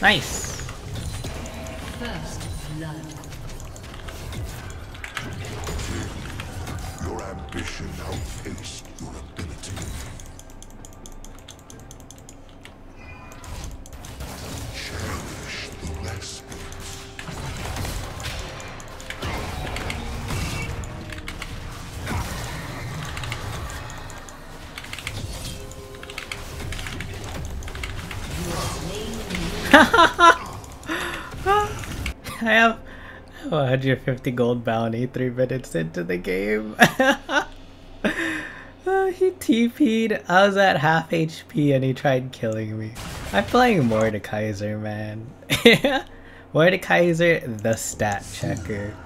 Nice. First blood. Your ambition outpaced your I have 150 gold bounty three minutes into the game. Uh, he TP'd. I was at half HP and he tried killing me. I'm playing Mordekaiser, man. Mordekaiser, the stat checker.